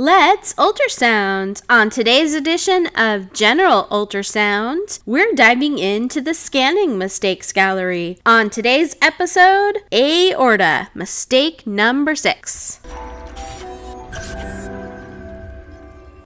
Let's ultrasound. On today's edition of General Ultrasound, we're diving into the scanning mistakes gallery. On today's episode, aorta, mistake number six.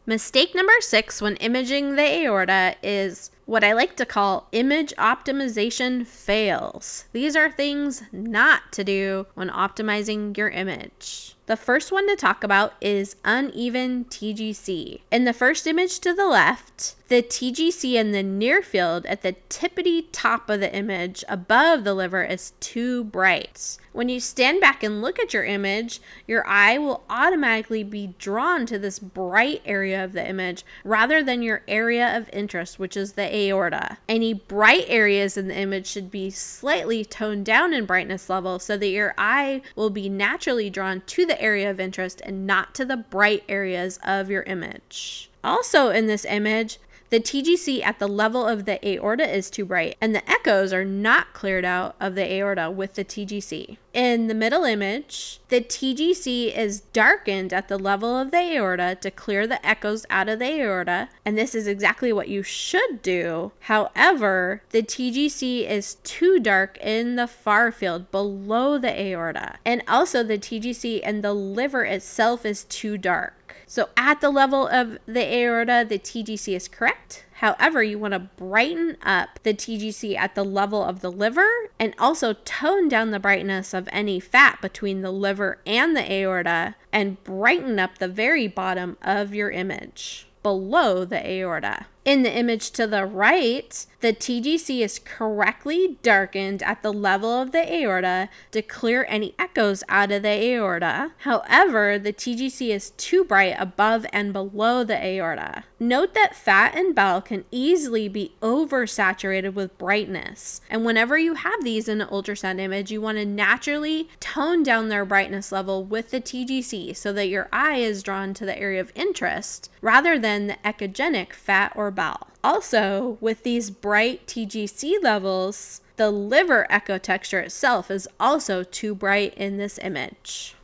Mistake number six when imaging the aorta is what I like to call image optimization fails. These are things not to do when optimizing your image. The first one to talk about is uneven TGC. In the first image to the left, the TGC in the near field at the tippity top of the image above the liver is too bright. When you stand back and look at your image, your eye will automatically be drawn to this bright area of the image rather than your area of interest, which is the aorta. Any bright areas in the image should be slightly toned down in brightness level so that your eye will be naturally drawn to the area of interest and not to the bright areas of your image. Also in this image, the TGC at the level of the aorta is too bright, and the echoes are not cleared out of the aorta with the TGC. In the middle image, the TGC is darkened at the level of the aorta to clear the echoes out of the aorta, and this is exactly what you should do. However, the TGC is too dark in the far field below the aorta, and also the TGC in the liver itself is too dark. So at the level of the aorta, the TGC is correct. However, you want to brighten up the TGC at the level of the liver and also tone down the brightness of any fat between the liver and the aorta and brighten up the very bottom of your image below the aorta. In the image to the right, the TGC is correctly darkened at the level of the aorta to clear any echoes out of the aorta. However, the TGC is too bright above and below the aorta. Note that fat and bowel can easily be oversaturated with brightness. And whenever you have these in an ultrasound image, you want to naturally tone down their brightness level with the TGC so that your eye is drawn to the area of interest rather than the echogenic fat or bowel. Also, with these bright TGC levels, the liver echo texture itself is also too bright in this image.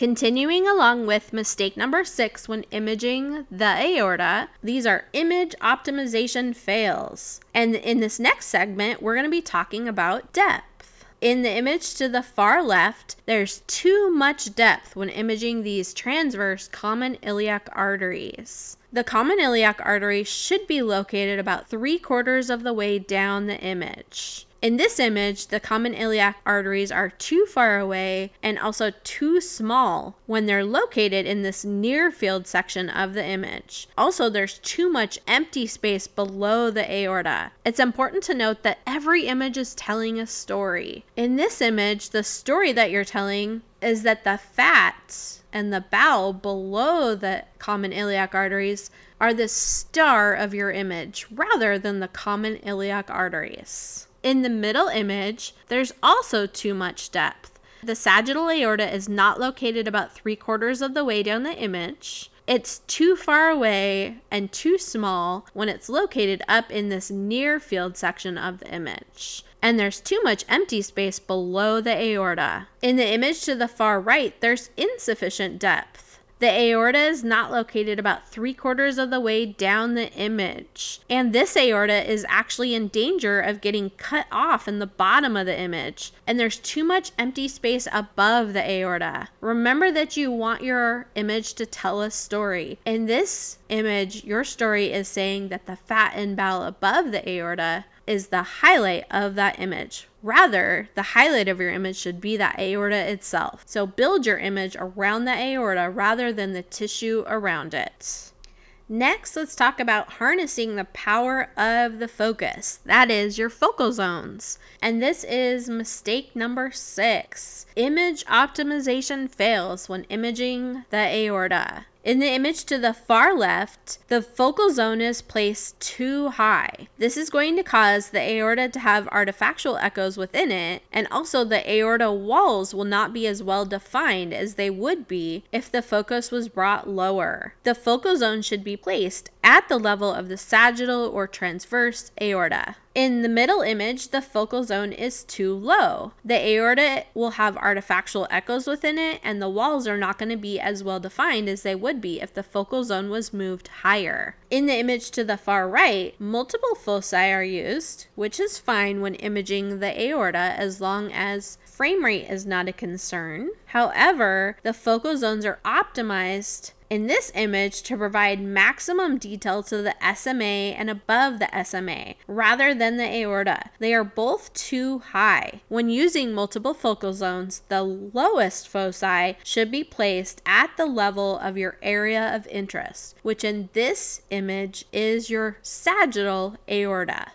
Continuing along with mistake number six when imaging the aorta, these are image optimization fails. And in this next segment, we're going to be talking about depth. In the image to the far left, there's too much depth when imaging these transverse common iliac arteries. The common iliac artery should be located about three quarters of the way down the image. In this image, the common iliac arteries are too far away and also too small when they're located in this near field section of the image. Also, there's too much empty space below the aorta. It's important to note that every image is telling a story. In this image, the story that you're telling is that the fat and the bowel below the common iliac arteries are the star of your image rather than the common iliac arteries. In the middle image, there's also too much depth. The sagittal aorta is not located about three quarters of the way down the image. It's too far away and too small when it's located up in this near field section of the image. And there's too much empty space below the aorta. In the image to the far right, there's insufficient depth. The aorta is not located about three quarters of the way down the image. And this aorta is actually in danger of getting cut off in the bottom of the image. And there's too much empty space above the aorta. Remember that you want your image to tell a story. In this image, your story is saying that the fat and bowel above the aorta is the highlight of that image. Rather, the highlight of your image should be that aorta itself. So build your image around the aorta rather than the tissue around it. Next, let's talk about harnessing the power of the focus. That is your focal zones. And this is mistake number six. Image optimization fails when imaging the aorta. In the image to the far left, the focal zone is placed too high. This is going to cause the aorta to have artifactual echoes within it, and also the aorta walls will not be as well defined as they would be if the focus was brought lower. The focal zone should be placed at the level of the sagittal or transverse aorta. In the middle image, the focal zone is too low. The aorta will have artifactual echoes within it, and the walls are not going to be as well defined as they would be if the focal zone was moved higher. In the image to the far right, multiple foci are used, which is fine when imaging the aorta as long as frame rate is not a concern. However, the focal zones are optimized in this image to provide maximum detail to the SMA and above the SMA rather than the aorta. They are both too high. When using multiple focal zones, the lowest foci should be placed at the level of your area of interest, which in this image is your sagittal aorta.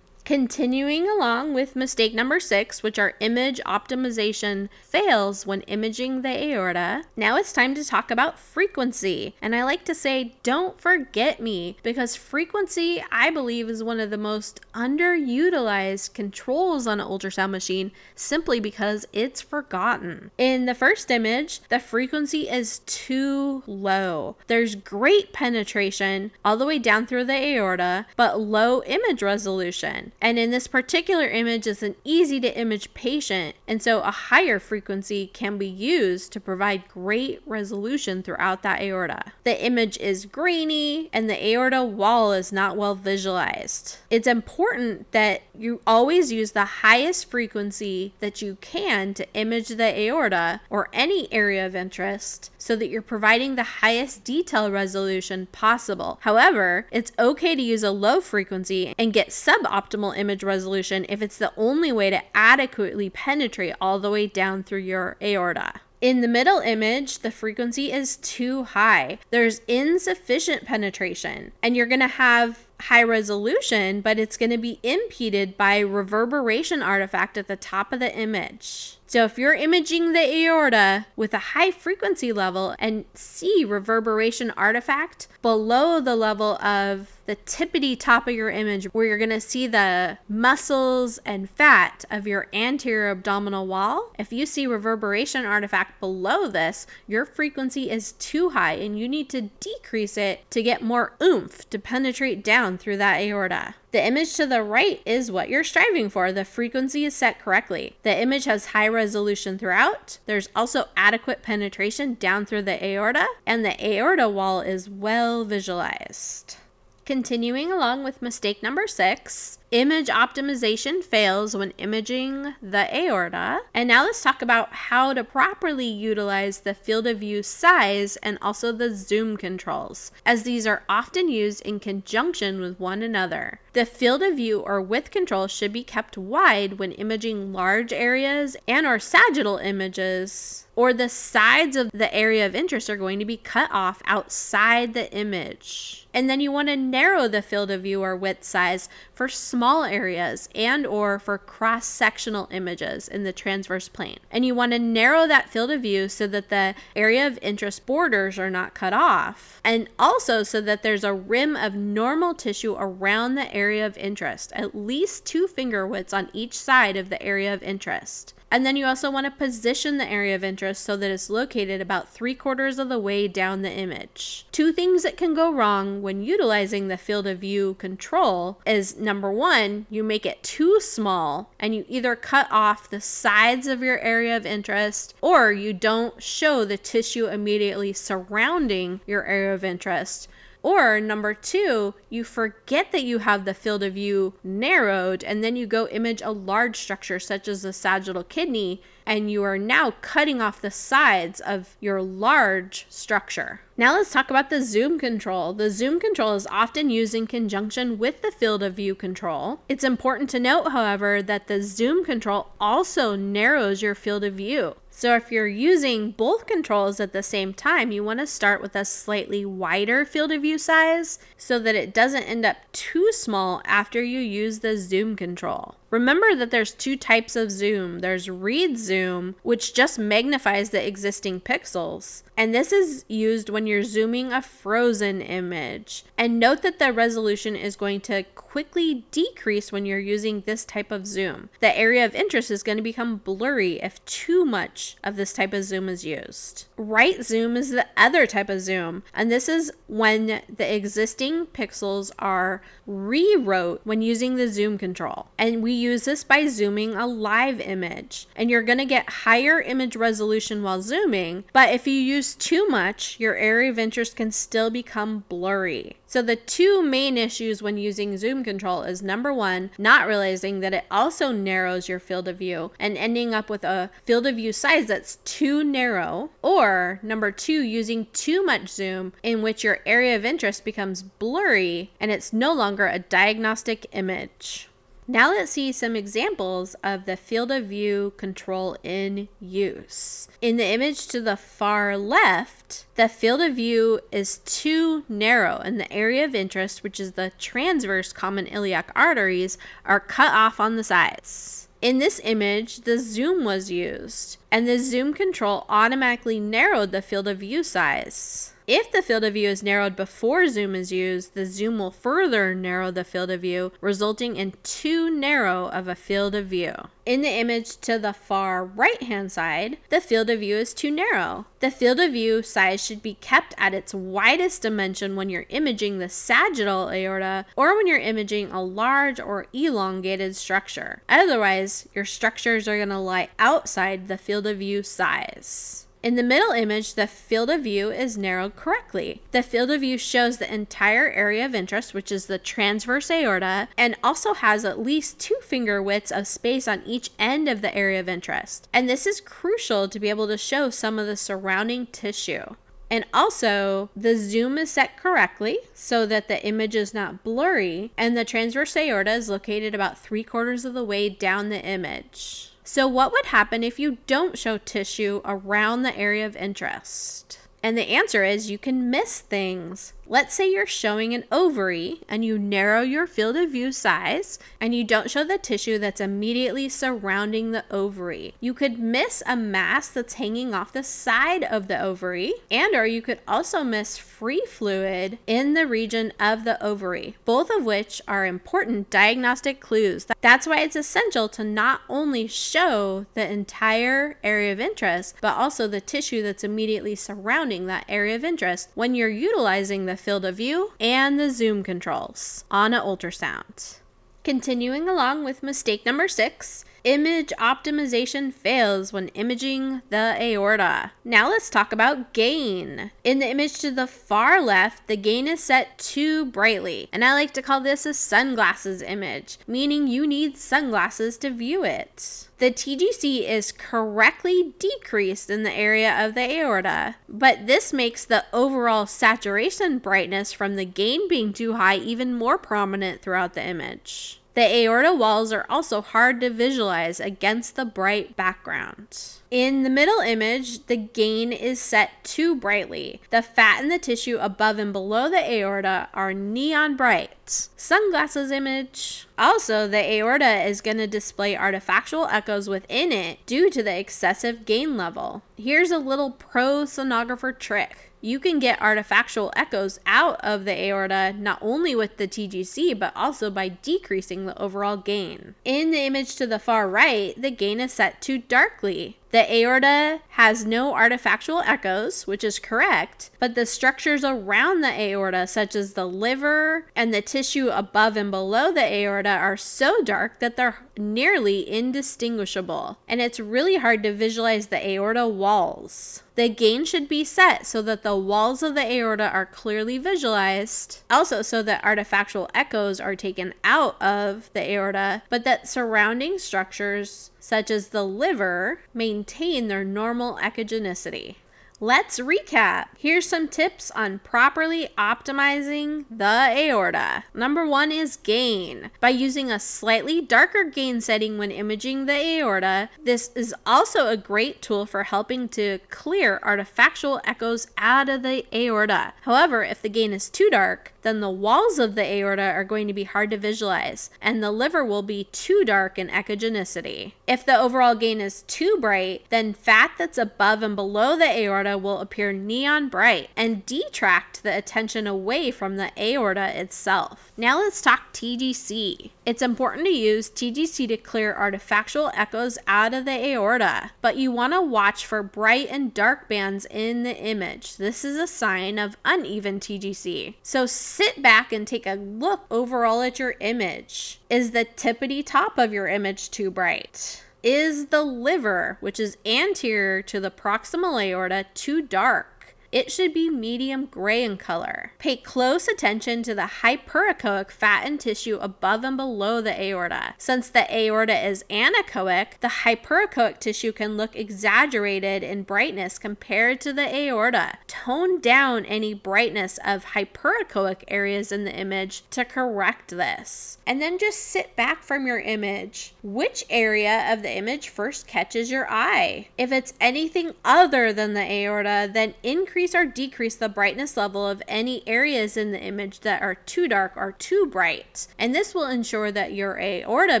Continuing along with mistake number six, which are image optimization fails when imaging the aorta, now it's time to talk about frequency. And I like to say, don't forget me, because frequency, I believe, is one of the most underutilized controls on an ultrasound machine simply because it's forgotten. In the first image, the frequency is too low. There's great penetration all the way down through the aorta, but low image resolution. And in this particular image, it's an easy to image patient, and so a higher frequency can be used to provide great resolution throughout that aorta. The image is grainy, and the aorta wall is not well visualized. It's important that you always use the highest frequency that you can to image the aorta or any area of interest so that you're providing the highest detail resolution possible. However, it's okay to use a low frequency and get suboptimal image resolution if it's the only way to adequately penetrate all the way down through your aorta. In the middle image, the frequency is too high. There's insufficient penetration, and you're going to have high resolution, but it's going to be impeded by reverberation artifact at the top of the image. So if you're imaging the aorta with a high frequency level and see reverberation artifact below the level of the tippity top of your image where you're going to see the muscles and fat of your anterior abdominal wall, if you see reverberation artifact below this, your frequency is too high and you need to decrease it to get more oomph to penetrate down through that aorta. The image to the right is what you're striving for. The frequency is set correctly. The image has high resolution throughout. There's also adequate penetration down through the aorta, and the aorta wall is well visualized. Continuing along with mistake number six, image optimization fails when imaging the aorta. And now let's talk about how to properly utilize the field of view size and also the zoom controls, as these are often used in conjunction with one another. The field of view or width control should be kept wide when imaging large areas and or sagittal images or the sides of the area of interest are going to be cut off outside the image. And then you want to narrow the field of view or width size for small areas and or for cross-sectional images in the transverse plane. And you want to narrow that field of view so that the area of interest borders are not cut off. And also so that there's a rim of normal tissue around the area of interest, at least two finger widths on each side of the area of interest. And then you also want to position the area of interest so that it's located about three quarters of the way down the image. Two things that can go wrong when utilizing the field of view control is number one, you make it too small and you either cut off the sides of your area of interest or you don't show the tissue immediately surrounding your area of interest or number two, you forget that you have the field of view narrowed and then you go image a large structure such as the sagittal kidney and you are now cutting off the sides of your large structure. Now let's talk about the zoom control. The zoom control is often used in conjunction with the field of view control. It's important to note, however, that the zoom control also narrows your field of view. So if you're using both controls at the same time, you want to start with a slightly wider field of view size so that it doesn't end up too small after you use the zoom control. Remember that there's two types of zoom. There's read zoom, which just magnifies the existing pixels. And this is used when you're zooming a frozen image. And note that the resolution is going to quickly decrease when you're using this type of zoom. The area of interest is going to become blurry if too much of this type of zoom is used. Write zoom is the other type of zoom, and this is when the existing pixels are rewrote when using the zoom control. And we use this by zooming a live image. And you're going to get higher image resolution while zooming, but if you use too much, your area of interest can still become blurry. So the two main issues when using zoom control is number one, not realizing that it also narrows your field of view and ending up with a field of view size that's too narrow, or number two, using too much zoom in which your area of interest becomes blurry and it's no longer a diagnostic image. Now let's see some examples of the field of view control in use. In the image to the far left, the field of view is too narrow and the area of interest, which is the transverse common iliac arteries, are cut off on the sides. In this image, the zoom was used, and the zoom control automatically narrowed the field of view size. If the field of view is narrowed before zoom is used, the zoom will further narrow the field of view, resulting in too narrow of a field of view. In the image to the far right hand side, the field of view is too narrow. The field of view size should be kept at its widest dimension when you're imaging the sagittal aorta or when you're imaging a large or elongated structure. Otherwise, your structures are going to lie outside the field of view size. In the middle image, the field of view is narrowed correctly. The field of view shows the entire area of interest, which is the transverse aorta, and also has at least two finger widths of space on each end of the area of interest. And this is crucial to be able to show some of the surrounding tissue. And also, the zoom is set correctly so that the image is not blurry, and the transverse aorta is located about three quarters of the way down the image. So, what would happen if you don't show tissue around the area of interest? And the answer is you can miss things. Let's say you're showing an ovary and you narrow your field of view size and you don't show the tissue that's immediately surrounding the ovary. You could miss a mass that's hanging off the side of the ovary and or you could also miss free fluid in the region of the ovary, both of which are important diagnostic clues. That's why it's essential to not only show the entire area of interest, but also the tissue that's immediately surrounding that area of interest when you're utilizing the field of view and the zoom controls on an ultrasound. Continuing along with mistake number six, image optimization fails when imaging the aorta. Now let's talk about gain. In the image to the far left, the gain is set too brightly, and I like to call this a sunglasses image, meaning you need sunglasses to view it. The TGC is correctly decreased in the area of the aorta, but this makes the overall saturation brightness from the gain being too high even more prominent throughout the image. The aorta walls are also hard to visualize against the bright background. In the middle image, the gain is set too brightly. The fat and the tissue above and below the aorta are neon bright. Sunglasses image. Also, the aorta is going to display artifactual echoes within it due to the excessive gain level. Here's a little pro sonographer trick you can get artifactual echoes out of the aorta not only with the TGC but also by decreasing the overall gain. In the image to the far right, the gain is set too darkly. The aorta has no artifactual echoes, which is correct, but the structures around the aorta, such as the liver and the tissue above and below the aorta, are so dark that they're nearly indistinguishable. And it's really hard to visualize the aorta walls. The gain should be set so that the walls of the aorta are clearly visualized, also, so that artifactual echoes are taken out of the aorta, but that surrounding structures such as the liver, maintain their normal echogenicity. Let's recap. Here's some tips on properly optimizing the aorta. Number one is gain. By using a slightly darker gain setting when imaging the aorta, this is also a great tool for helping to clear artifactual echoes out of the aorta. However, if the gain is too dark, then the walls of the aorta are going to be hard to visualize, and the liver will be too dark in echogenicity. If the overall gain is too bright, then fat that's above and below the aorta will appear neon bright and detract the attention away from the aorta itself. Now let's talk TGC. It's important to use TGC to clear artifactual echoes out of the aorta, but you want to watch for bright and dark bands in the image. This is a sign of uneven TGC. So sit back and take a look overall at your image. Is the tippity top of your image too bright? Is the liver, which is anterior to the proximal aorta, too dark? It should be medium gray in color. Pay close attention to the hyperechoic fat and tissue above and below the aorta. Since the aorta is anechoic, the hyperechoic tissue can look exaggerated in brightness compared to the aorta. Tone down any brightness of hyperechoic areas in the image to correct this. And then just sit back from your image. Which area of the image first catches your eye? If it's anything other than the aorta, then increase increase or decrease the brightness level of any areas in the image that are too dark or too bright. And this will ensure that your aorta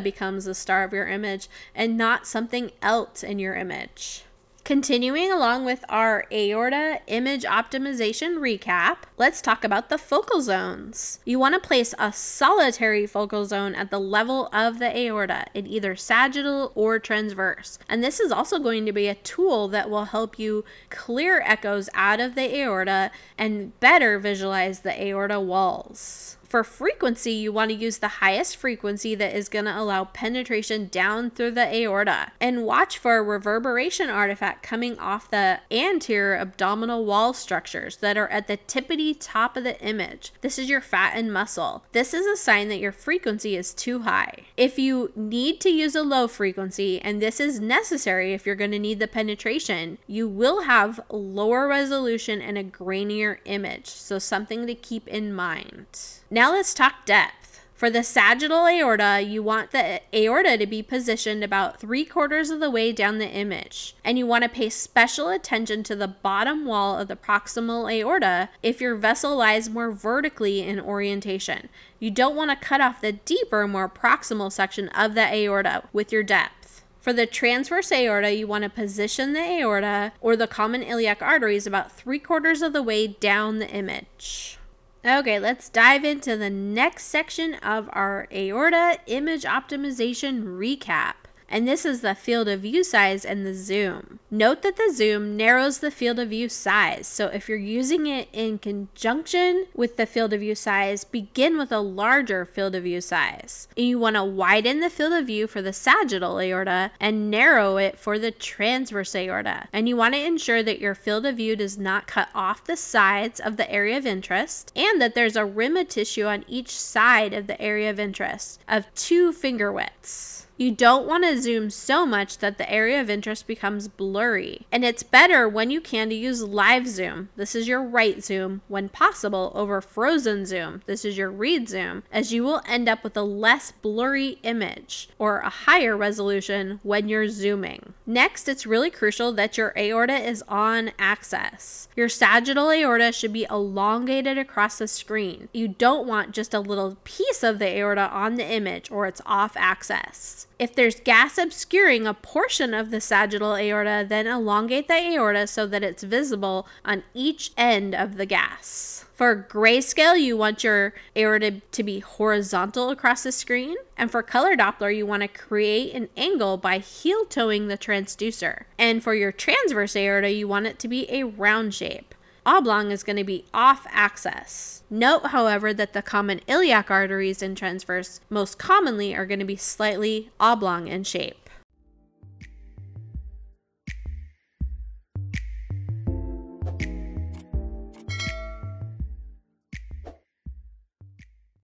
becomes the star of your image and not something else in your image. Continuing along with our aorta image optimization recap, let's talk about the focal zones. You want to place a solitary focal zone at the level of the aorta in either sagittal or transverse. And this is also going to be a tool that will help you clear echoes out of the aorta and better visualize the aorta walls. For frequency, you want to use the highest frequency that is going to allow penetration down through the aorta. And watch for a reverberation artifact coming off the anterior abdominal wall structures that are at the tippity top of the image. This is your fat and muscle. This is a sign that your frequency is too high. If you need to use a low frequency, and this is necessary if you're going to need the penetration, you will have lower resolution and a grainier image. So something to keep in mind. Now let's talk depth. For the sagittal aorta, you want the aorta to be positioned about three quarters of the way down the image. And you want to pay special attention to the bottom wall of the proximal aorta if your vessel lies more vertically in orientation. You don't want to cut off the deeper, more proximal section of the aorta with your depth. For the transverse aorta, you want to position the aorta or the common iliac arteries about three quarters of the way down the image. Okay, let's dive into the next section of our aorta image optimization recap and this is the field of view size and the zoom. Note that the zoom narrows the field of view size, so if you're using it in conjunction with the field of view size, begin with a larger field of view size. You want to widen the field of view for the sagittal aorta and narrow it for the transverse aorta. And you want to ensure that your field of view does not cut off the sides of the area of interest and that there's a rim of tissue on each side of the area of interest of two finger widths. You don't want to zoom so much that the area of interest becomes blurry. And it's better when you can to use live zoom. This is your write zoom when possible over frozen zoom. This is your read zoom as you will end up with a less blurry image or a higher resolution when you're zooming. Next, it's really crucial that your aorta is on axis. Your sagittal aorta should be elongated across the screen. You don't want just a little piece of the aorta on the image or it's off axis. If there's gas obscuring a portion of the sagittal aorta, then elongate the aorta so that it's visible on each end of the gas. For grayscale, you want your aorta to be horizontal across the screen. And for color Doppler, you want to create an angle by heel toeing the transducer. And for your transverse aorta, you want it to be a round shape oblong is going to be off axis. Note, however, that the common iliac arteries in transverse most commonly are going to be slightly oblong in shape.